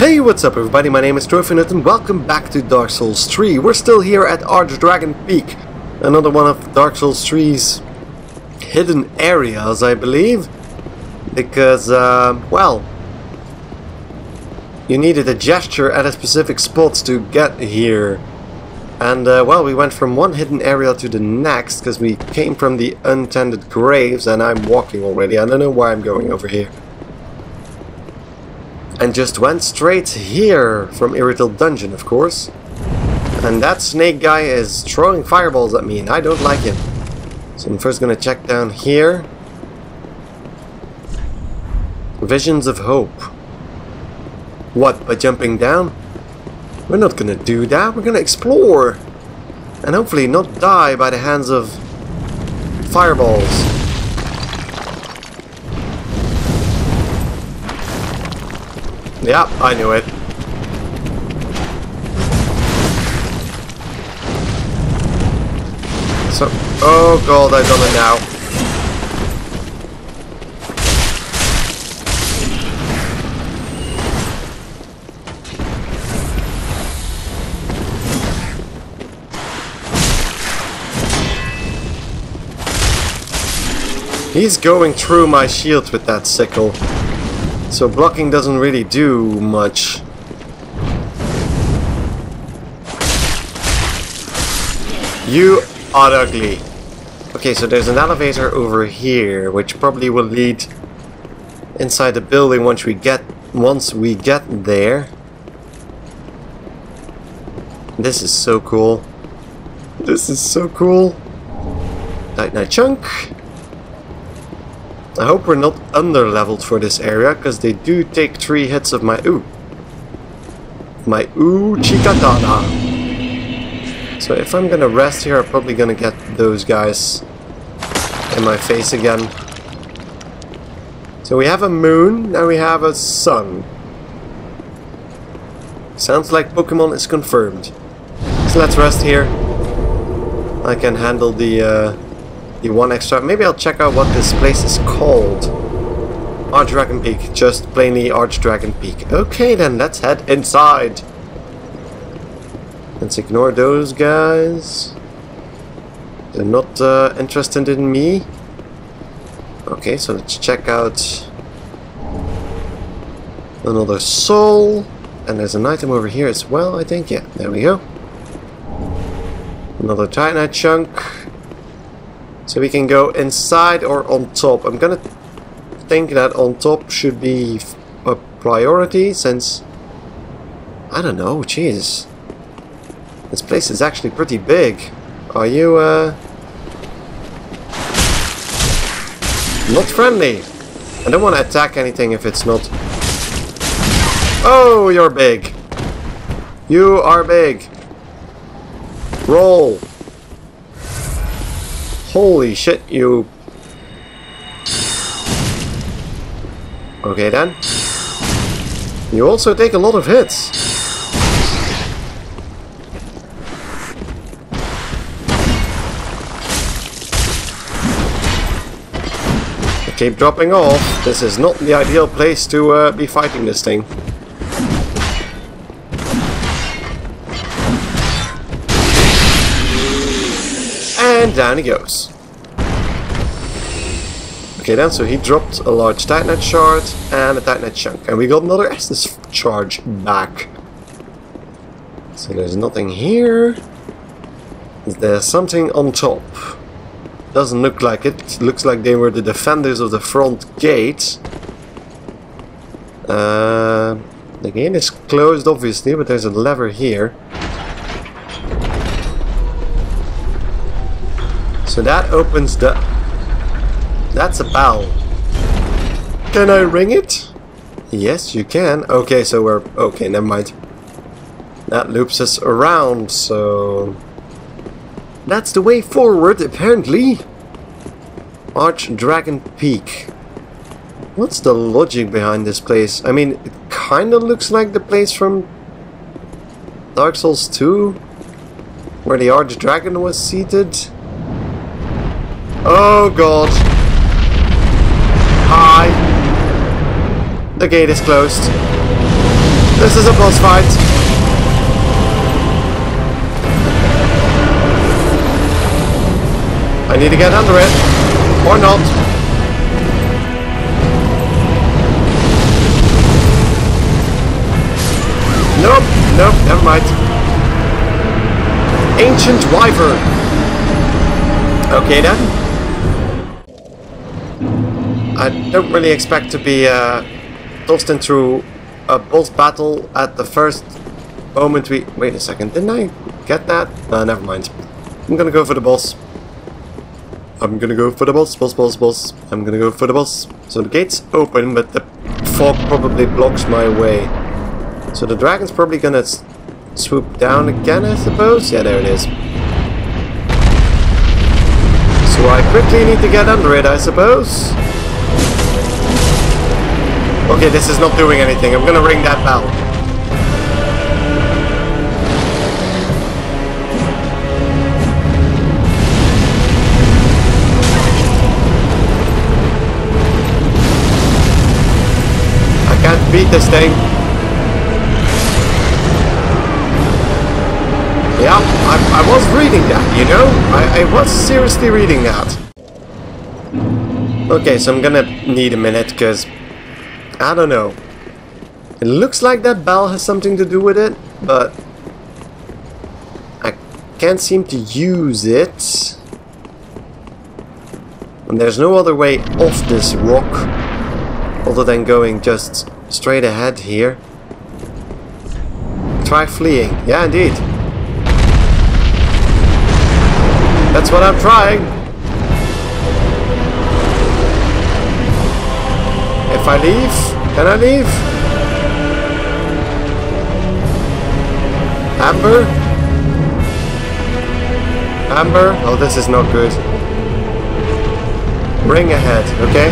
Hey, what's up everybody, my name is TroVNut and welcome back to Dark Souls 3. We're still here at Archdragon Peak, another one of Dark Souls 3's hidden areas, I believe. Because, uh, well, you needed a gesture at a specific spot to get here. And, uh, well, we went from one hidden area to the next, because we came from the untended graves, and I'm walking already. I don't know why I'm going over here and just went straight here from Irithyll Dungeon, of course. And that snake guy is throwing fireballs at me, and I don't like him. So I'm first gonna check down here. Visions of Hope. What, by jumping down? We're not gonna do that, we're gonna explore. And hopefully not die by the hands of fireballs. Yeah, I knew it. So, oh god, I've done it now. He's going through my shield with that sickle. So blocking doesn't really do much. You are ugly. Okay, so there's an elevator over here, which probably will lead inside the building once we get once we get there. This is so cool. This is so cool. Titanite chunk. I hope we're not under-leveled for this area, because they do take three hits of my ooh. My Uchigatana. So if I'm gonna rest here, I'm probably gonna get those guys in my face again. So we have a moon, now we have a sun. Sounds like Pokemon is confirmed. So let's rest here. I can handle the uh, the one extra. Maybe I'll check out what this place is called. Archdragon Peak. Just plainly Archdragon Peak. Okay then, let's head inside. Let's ignore those guys. They're not uh, interested in me. Okay, so let's check out another soul. And there's an item over here as well, I think. Yeah, there we go. Another Titanite chunk. So we can go inside or on top. I'm gonna think that on top should be a priority since... I don't know, jeez. This place is actually pretty big. Are you, uh... Not friendly. I don't want to attack anything if it's not... Oh, you're big. You are big. Roll. Holy shit, you... Okay then. You also take a lot of hits. keep dropping off. This is not the ideal place to uh, be fighting this thing. And down he goes. Okay then, so he dropped a large Titanite shard and a Titanite chunk. And we got another Estus charge back. So there's nothing here. Is there something on top? Doesn't look like it. Looks like they were the defenders of the front gate. Uh, the gate is closed obviously, but there's a lever here. So that opens the... That's a bell. Can I ring it? Yes, you can. Okay, so we're... Okay, never mind. That loops us around, so... That's the way forward, apparently. Arch Dragon Peak. What's the logic behind this place? I mean, it kinda looks like the place from Dark Souls 2, where the Arch Dragon was seated. Oh god. Hi. The gate is closed. This is a boss fight. I need to get under it. Or not. Nope, nope, never mind. Ancient Wyvern. Okay then. I don't really expect to be uh, tossed into a boss battle at the first moment we... Wait a second, didn't I get that? Never mind. I'm gonna go for the boss. I'm gonna go for the boss, boss, boss, boss. I'm gonna go for the boss. So the gate's open, but the fog probably blocks my way. So the dragon's probably gonna swoop down again, I suppose? Yeah, there it is. So I quickly need to get under it, I suppose. Okay, this is not doing anything. I'm gonna ring that bell. I can't beat this thing. Yeah, I, I was reading that, you know? I, I was seriously reading that. Okay, so I'm gonna need a minute, because... I don't know. It looks like that bell has something to do with it, but... I can't seem to use it. And there's no other way off this rock, other than going just straight ahead here. Try fleeing. Yeah, indeed. That's what I'm trying. If I leave, can I leave? Amber? Amber? Oh, this is not good. Ring ahead, okay?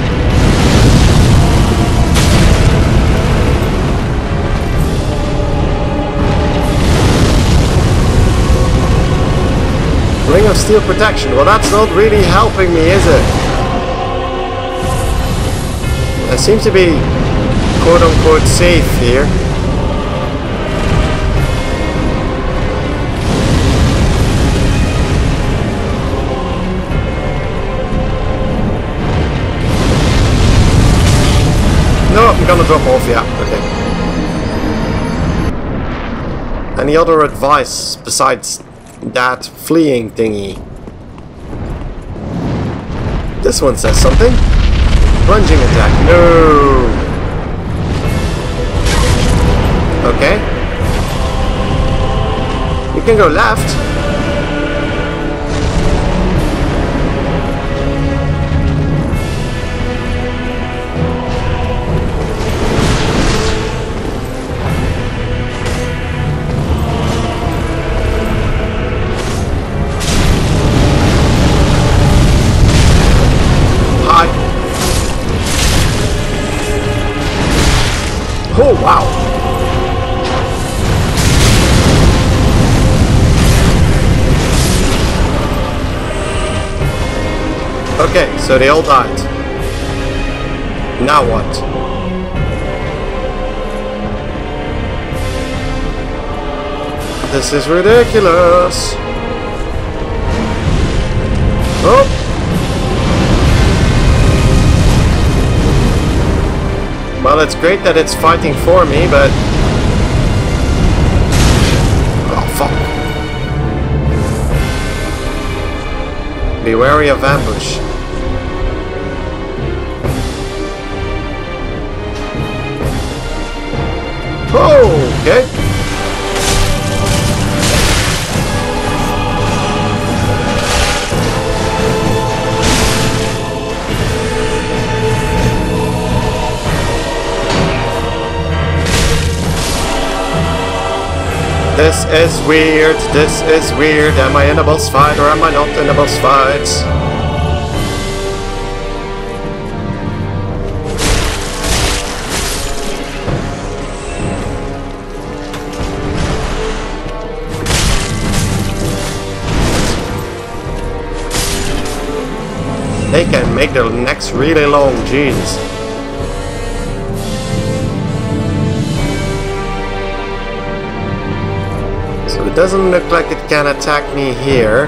Ring of Steel Protection. Well, that's not really helping me, is it? I seem to be quote-unquote safe here. No, I'm gonna drop off, yeah, okay. Any other advice besides that fleeing thingy? This one says something. Plunging attack. No! Okay. You can go left. Oh, wow. Okay, so they all died. Now what? This is ridiculous. Well, it's great that it's fighting for me, but... Oh, fuck. Be wary of ambush. This is weird, this is weird. Am I in a boss fight or am I not in a boss fight? They can make their necks really long, jeez. Doesn't look like it can attack me here.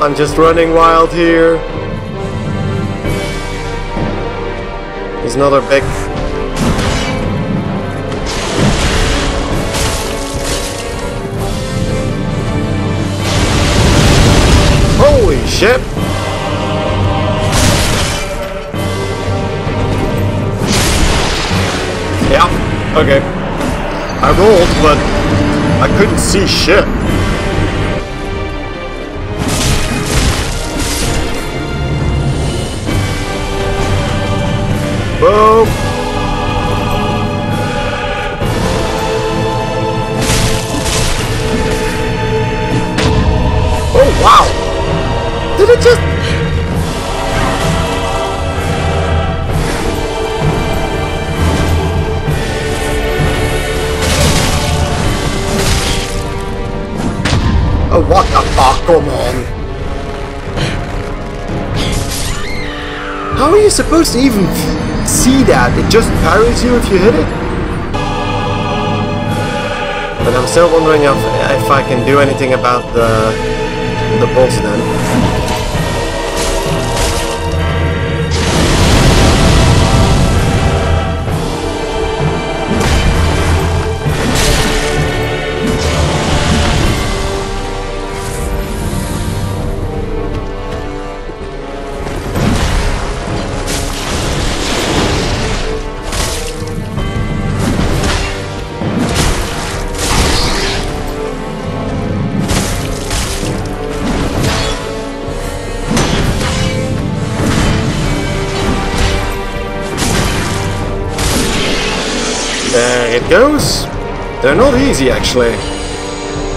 I'm just running wild here. There's another big... Holy shit! Yeah, okay. I rolled, but I couldn't see shit. Boom! Come on! How are you supposed to even see that? It just parries you if you hit it? But I'm still wondering if, if I can do anything about the, the boss then. There it goes. They're not easy actually.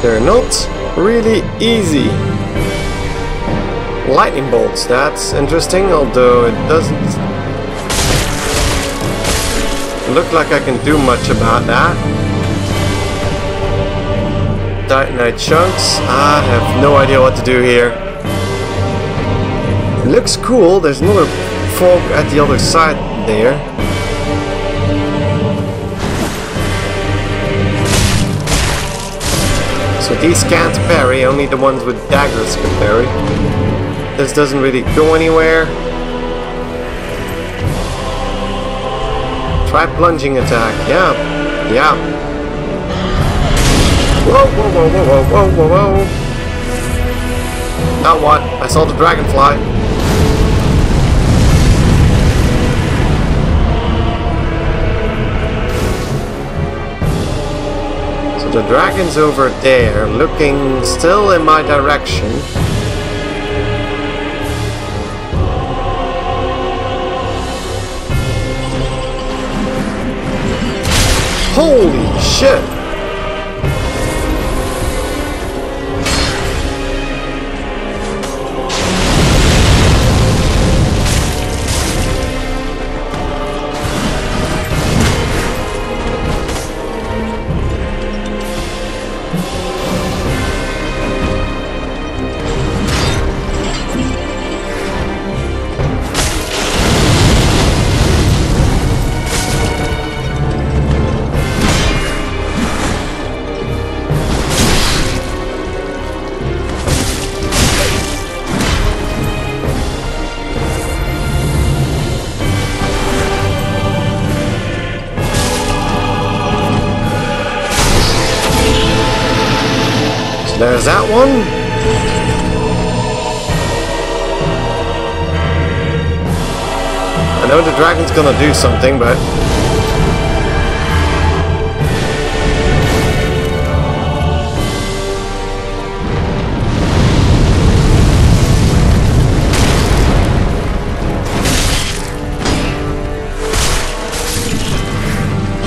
They're not really easy. Lightning bolts, that's interesting, although it doesn't look like I can do much about that. Titanite chunks, I have no idea what to do here. It looks cool, there's another fog at the other side there. So these can't parry, only the ones with daggers can parry. This doesn't really go anywhere. Try plunging attack, yeah, yeah. Whoa, whoa, whoa, whoa, whoa, whoa, whoa, whoa. Now what? I saw the dragonfly. The dragon's over there, looking still in my direction. Holy shit! There's that one. I know the dragon's gonna do something, but...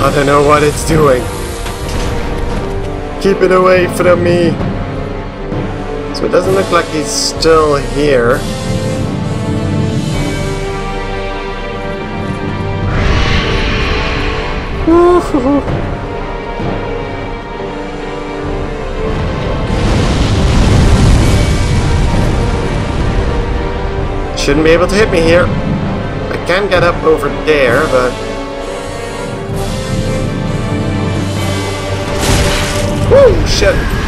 I don't know what it's doing. Keep it away from me. It doesn't look like he's still here. Shouldn't be able to hit me here. I can get up over there, but... Whoa, shit.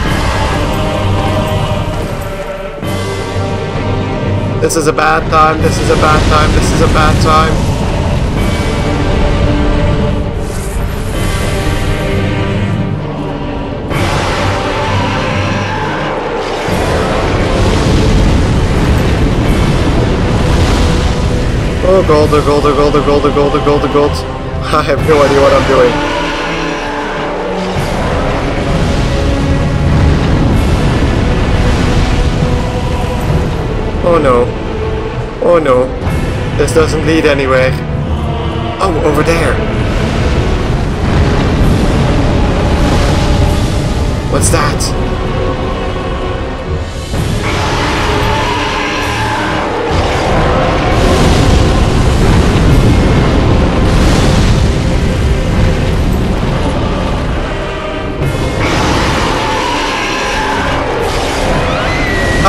This is a bad time, this is a bad time, this is a bad time. Oh god, oh god, oh god, oh god, oh god, oh god, oh god. I have no idea what I'm doing. Oh no. Oh no. This doesn't lead anywhere. Oh, over there. What's that?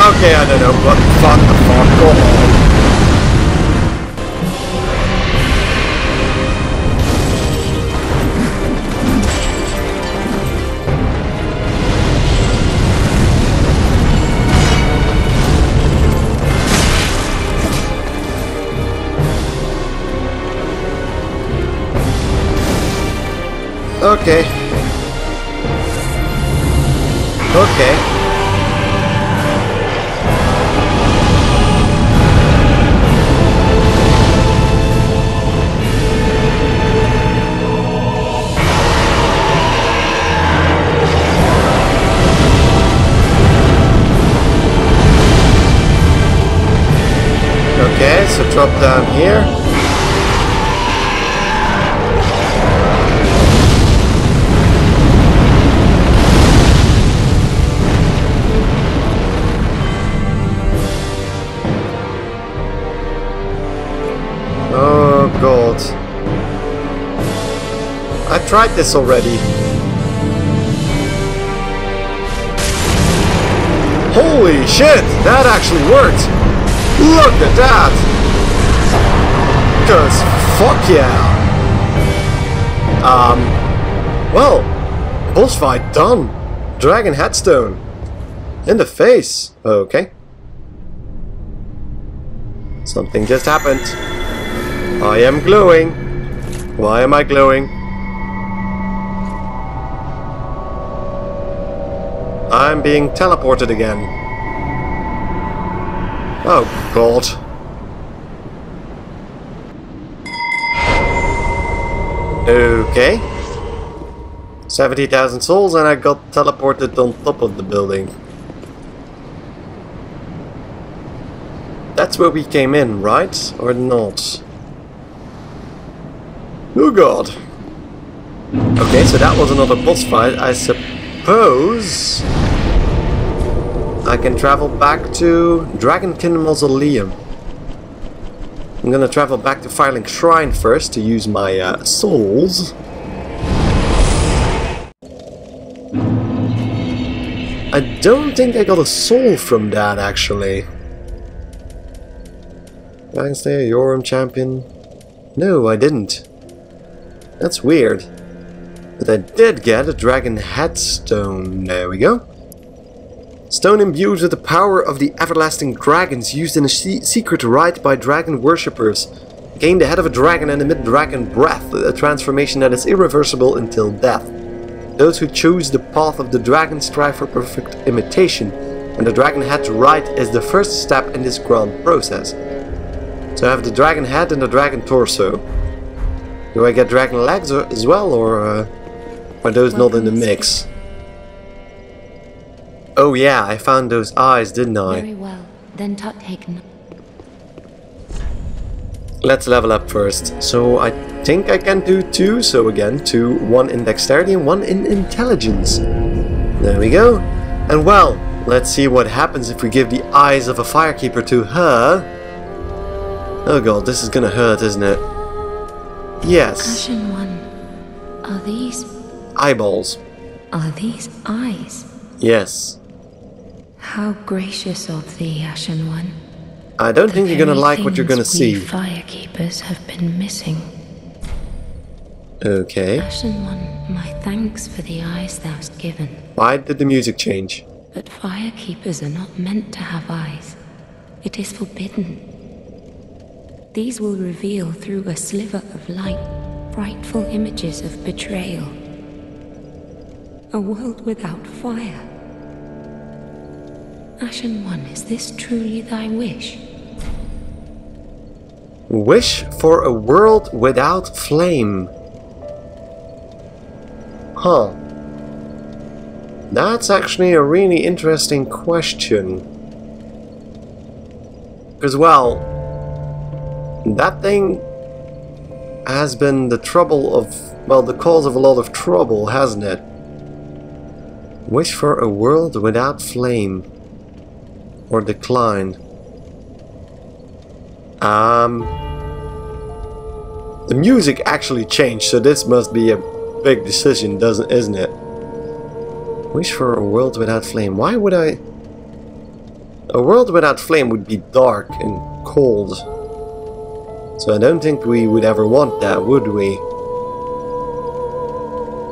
Okay, I don't know, fuck the fuck. Okay. Drop down here. Oh god. I tried this already. Holy shit! That actually worked! Look at that! Cause fuck yeah! Um, well, boss fight done. Dragon headstone. In the face. Okay. Something just happened. I am glowing. Why am I glowing? I'm being teleported again. Oh god. Okay. 70,000 souls and I got teleported on top of the building. That's where we came in, right? Or not? Oh god. Okay, so that was another boss fight. I suppose... I can travel back to Dragonkin Mausoleum. I'm gonna travel back to Firelink Shrine first to use my uh, souls. I don't think I got a soul from that actually. Dragon Slayer, Yoram Champion. No, I didn't. That's weird. But I did get a Dragon Headstone. There we go. Stone imbued with the power of the everlasting dragons used in a secret rite by dragon worshippers. Gain the head of a dragon and emit dragon breath, a transformation that is irreversible until death. Those who choose the path of the dragon strive for perfect imitation, and the dragon head rite is the first step in this grand process. So I have the dragon head and the dragon torso. Do I get dragon legs as well, or uh, are those Welcome not in the mix? Oh yeah, I found those eyes, didn't I? Very well. Then take Let's level up first. So I think I can do two. So again, two, one in dexterity and one in intelligence. There we go. And well, let's see what happens if we give the eyes of a firekeeper to her. Oh god, this is gonna hurt, isn't it? Yes. Ashen one. Are these... Eyeballs. Are these eyes? Yes. How gracious of thee, Ashen One. I don't the think you're gonna like what you're gonna see. Firekeepers have been missing. Okay. Ashen One, my thanks for the eyes thou'st given. Why did the music change? But firekeepers are not meant to have eyes. It is forbidden. These will reveal through a sliver of light frightful images of betrayal. A world without fire. Ashen One, is this truly thy wish? Wish for a world without flame. Huh. That's actually a really interesting question. Because, well, that thing has been the trouble of, well, the cause of a lot of trouble, hasn't it? Wish for a world without flame. Or decline. Um, the music actually changed, so this must be a big decision, doesn't isn't it? Wish for a world without flame. Why would I? A world without flame would be dark and cold. So I don't think we would ever want that, would we?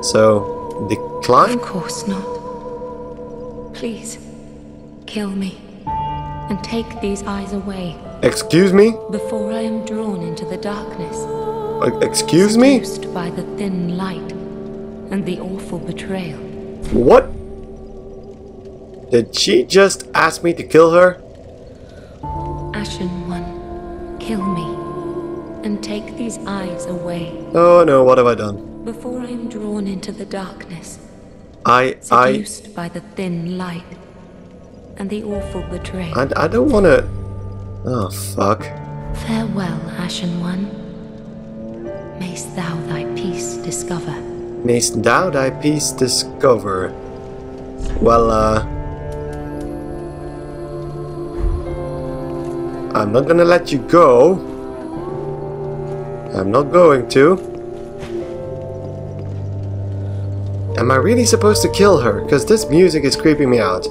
So, decline? Of course not. Please, kill me. And take these eyes away Excuse me? before I am drawn into the darkness. Uh, Excuse me? Seduced by the thin light and the awful betrayal. What? Did she just ask me to kill her? Ashen One, kill me. And take these eyes away Oh no, what have I done? before I am drawn into the darkness. I, I, Seduced by the thin light and the awful betrayal. I, I don't wanna... Oh, fuck. Farewell, Ashen One. Mayst thou thy peace discover. Mayst thou thy peace discover. Well, uh... I'm not gonna let you go. I'm not going to. Am I really supposed to kill her? Because this music is creeping me out.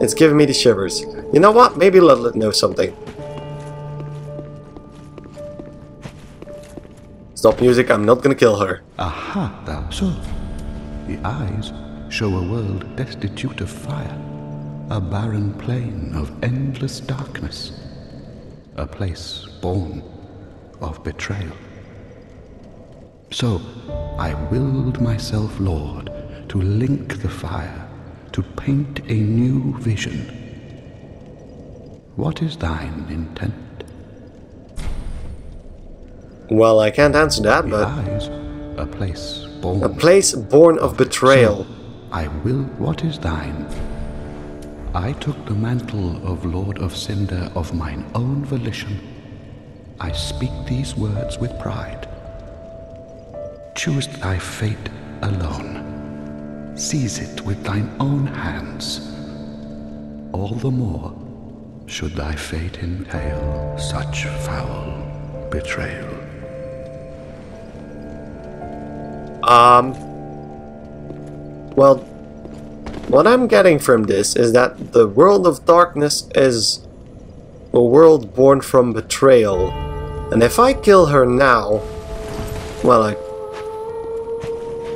It's giving me the shivers. You know what? Maybe Ludleth knows something. Stop music, I'm not gonna kill her. Aha, thou so. The eyes show a world destitute of fire, a barren plain of endless darkness, a place born of betrayal. So I willed myself, Lord, to link the fire, to paint a new vision. What is thine intent? Well, I can't answer that, but... eyes, a place born A place born of betrayal. I will what is thine. I took the mantle of Lord of Cinder of mine own volition. I speak these words with pride. Choose thy fate alone. Seize it with thine own hands. All the more should thy fate entail such foul betrayal. Um. Well, what I'm getting from this is that the world of darkness is a world born from betrayal. And if I kill her now, well, I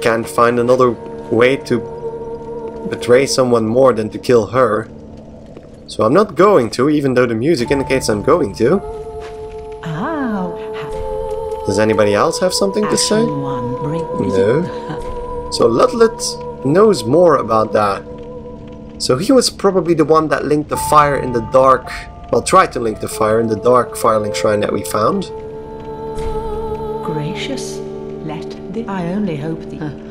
can't find another way to betray someone more than to kill her. So I'm not going to, even though the music indicates I'm going to. Ow. Does anybody else have something to say? Ashen one, bring No. So Ludleth knows more about that. So he was probably the one that linked the fire in the dark. Well, tried to link the fire in the dark firelink shrine that we found. Gracious, let the. I only hope the.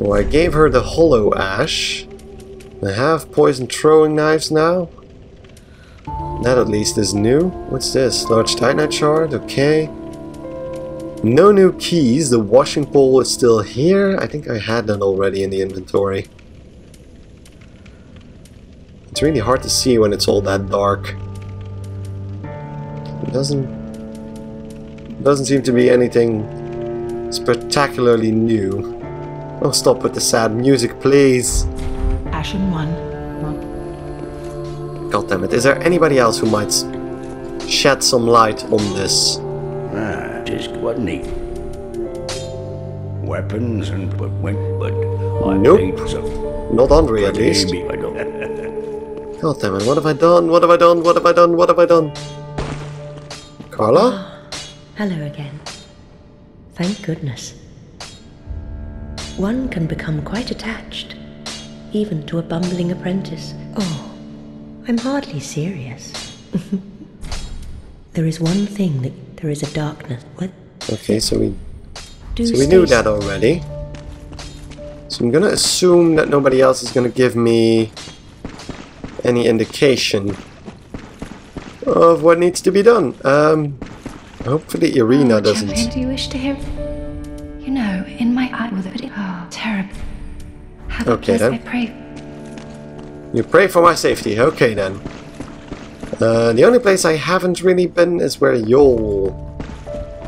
So I gave her the hollow ash. I have poison throwing knives now. That at least is new. What's this? Large titanite shard, okay. No new keys. The washing pole is still here. I think I had that already in the inventory. It's really hard to see when it's all that dark. It doesn't doesn't seem to be anything spectacularly new. Oh, stop with the sad music, please. Ashen one. God damn it. Is there anybody else who might shed some light on this? Ah, just wasn't he? weapons and but when but I Nope. need some Not Andre, at least. maybe I don't. God damn it, what have I done? What have I done? What have I done? What have I done? Karla? Hello again. Thank goodness. One can become quite attached, even to a bumbling apprentice. Oh, I'm hardly serious. there is one thing that there is a darkness. What? Okay, so we Do so we knew that already. So I'm gonna assume that nobody else is gonna give me any indication of what needs to be done. Um, hopefully Irina Oh, doesn't. Do you wish to hear? You know, in my eye will it oh, terrible. How Okay, then. I pray You pray for my safety. Okay then. Uh, the only place I haven't really been is where Yoel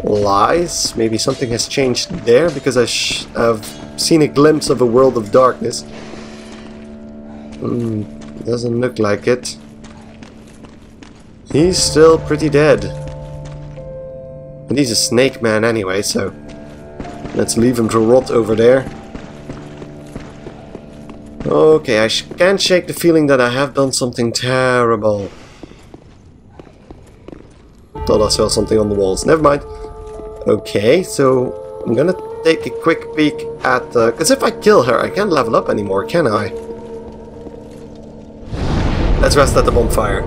lies. Maybe something has changed there because I sh- I've seen a glimpse of a world of darkness. Hmm, doesn't look like it. He's still pretty dead. But he's a snake man anyway, so let's leave him to rot over there. Okay, I sh can't shake the feeling that I have done something terrible. Thought I saw something on the walls. Never mind. Okay, so I'm gonna take a quick peek at the... Because if I kill her, I can't level up anymore, can I? Let's rest at the bonfire.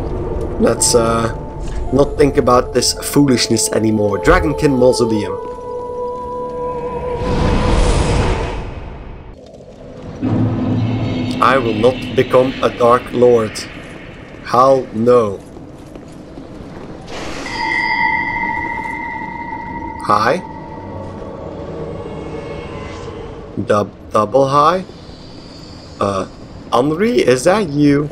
Let's uh, not think about this foolishness anymore. Dragonkin Mausoleum. I will not become a Dark Lord. Hell no. Hi. Dub double high. Uh, Henri, is that you?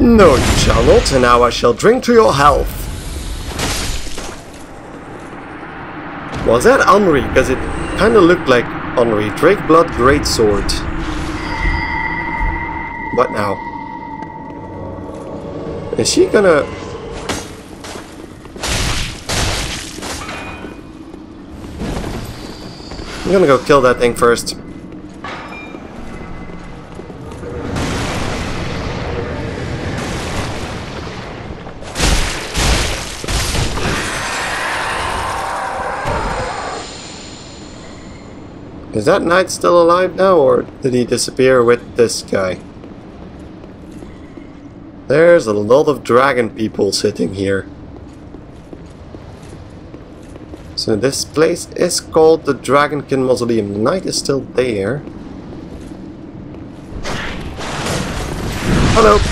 No, you shall not, and now I shall drink to your health. Was that Henri? Because it kind of looked like Henri. Drake Blood Great Sword. What now? Is she gonna... I'm gonna go kill that thing first. Is that knight still alive now, or did he disappear with this guy? There's a lot of dragon people sitting here. So this place is called the Dragonkin Mausoleum. The knight is still there. Hello.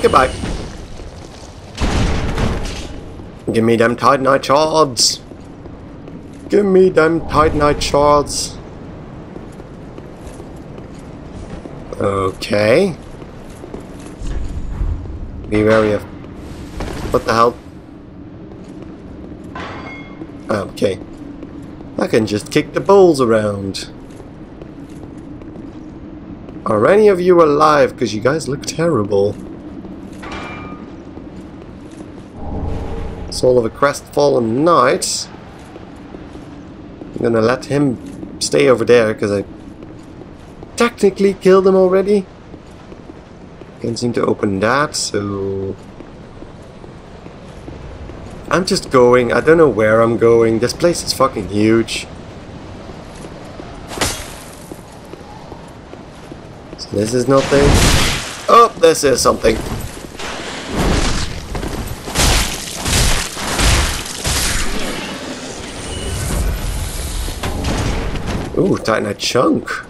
Goodbye. Give me them Titanite shards. Give me them Titanite shards. Okay. Be wary of... What the hell? Okay. I can just kick the bowls around. Are any of you alive? Because you guys look terrible. Soul of a crestfallen knight. I'm gonna let him stay over there because I technically killed him already. Can't seem to open that, so I'm just going. I don't know where I'm going. This place is fucking huge. So this is nothing. Oh, this is something. Ooh, Titanite chunk.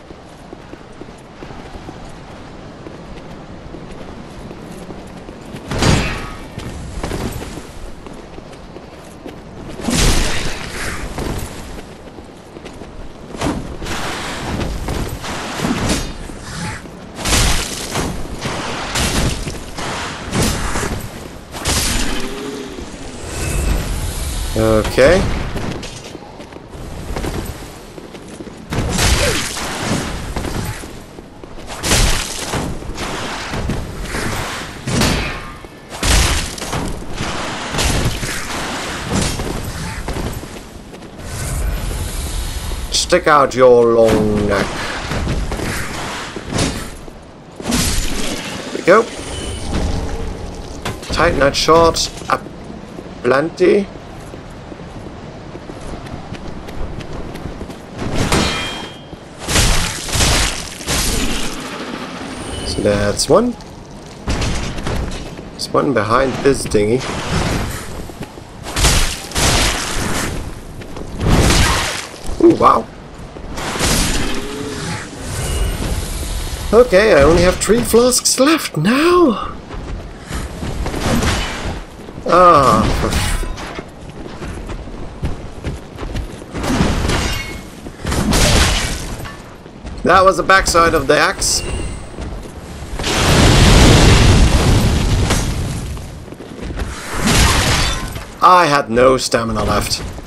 Stick out your long neck. There we go. Titanite shard. Up plenty. So that's one. There's one behind this dinghy. Wow. Okay, I only have three flasks left now. Ah, That was the backside of the axe. I had no stamina left.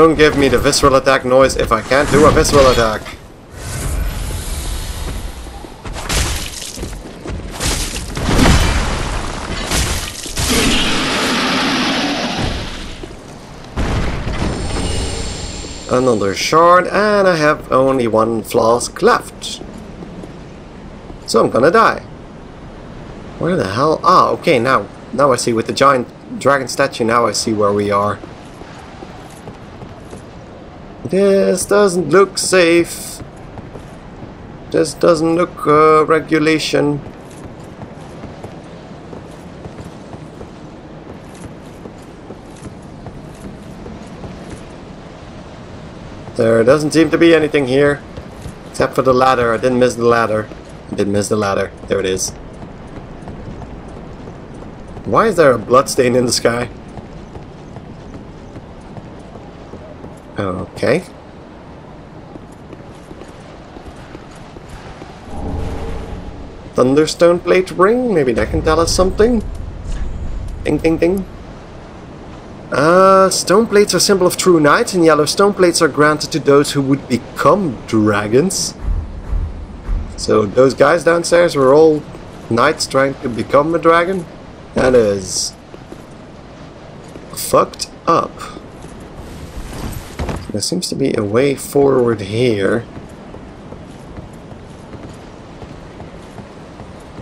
Don't give me the visceral attack noise if I can't do a visceral attack. Another shard, and I have only one flask left. So I'm gonna die. Where the hell? Ah, okay, now, now I see with the giant dragon statue, now I see where we are. This doesn't look safe. This doesn't look uh, regulation. There doesn't seem to be anything here. Except for the ladder. I didn't miss the ladder. I didn't miss the ladder. There it is. Why is there a bloodstain in the sky? Okay. Thunderstone plate ring? Maybe that can tell us something? Ding ding ding. Uh, stone plates are symbol of true knights, and yellow stone plates are granted to those who would become dragons. So those guys downstairs were all knights trying to become a dragon? That is... fucked up. There seems to be a way forward here.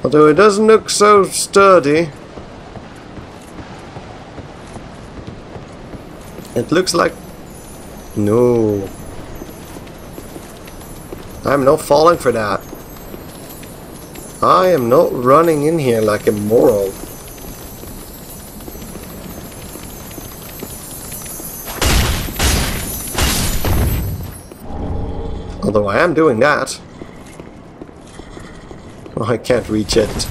Although it doesn't look so sturdy. It looks like... No. I'm not falling for that. I am not running in here like a moron. Although I am doing that. Oh, I can't reach it.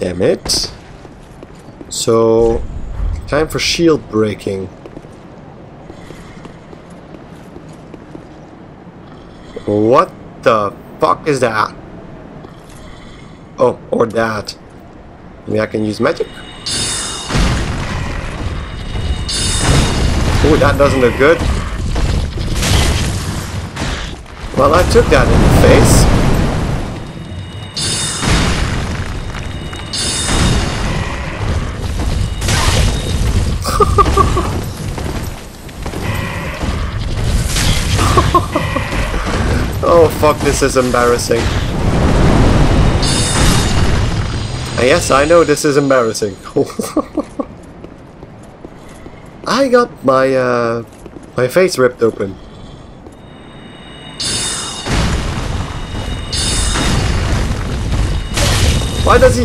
Damn it. So, time for shield breaking. What the fuck is that? Oh, or that. Maybe I can use magic? Oh, that doesn't look good. Well, I took that in the face. oh fuck, this is embarrassing. Yes, I know this is embarrassing. I got my uh, my face ripped open. Why does he...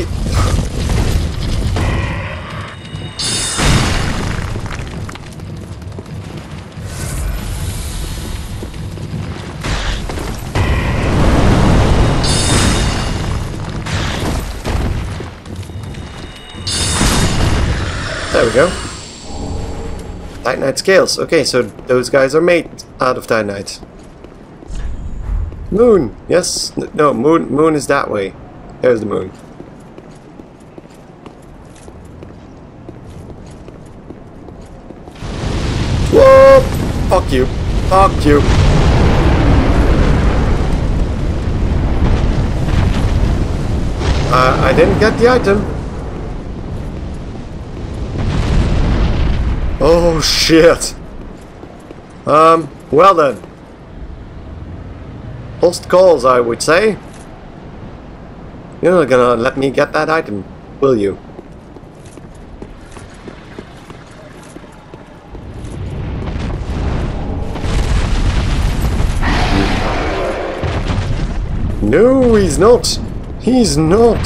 There we go. Titanite scales. Okay, so those guys are made out of Titanite. Moon! Yes. No, moon moon is that way. There's the moon. Whoa! Fuck you. Fuck you. Uh, I didn't get the item. Oh shit. Um, well then. Post calls, I would say. You're not gonna let me get that item, will you? He's not. He's not.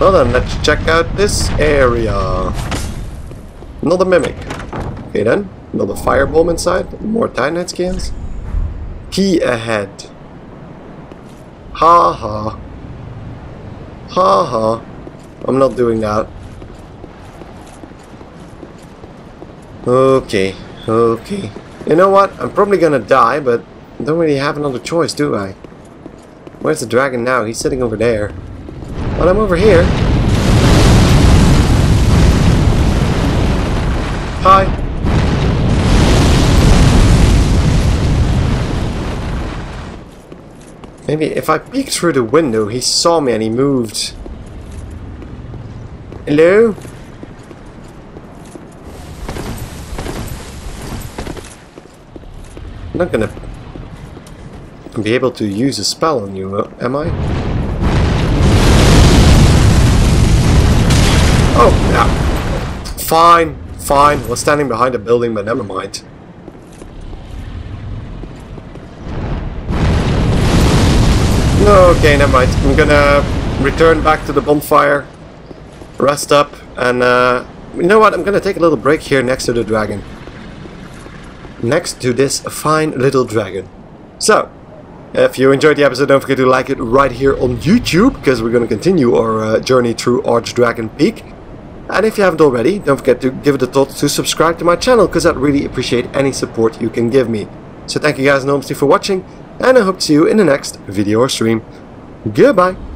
Well then, let's check out this area. Another mimic. Okay then, another firebomb inside. More Titanite scales. Key ahead. Ha ha. Ha ha. I'm not doing that. Okay, okay. You know what? I'm probably gonna die, but don't really have another choice, do I? Where's the dragon now? He's sitting over there. But I'm over here. Hi. Maybe if I peeked through the window, he saw me and he moved. Hello? I'm not gonna be able to use a spell on you, am I? Oh, yeah. Fine, fine. We're standing behind a building, but never mind. No, okay, never mind. I'm gonna return back to the bonfire, rest up, and uh, you know what? I'm gonna take a little break here next to the dragon. Next to this fine little dragon. So, if you enjoyed the episode, don't forget to like it right here on YouTube, because we're gonna continue our uh, journey through Archdragon Peak. And if you haven't already, don't forget to give it a thought to subscribe to my channel, because I'd really appreciate any support you can give me. So thank you guys enormously for watching, and I hope to see you in the next video or stream. Goodbye!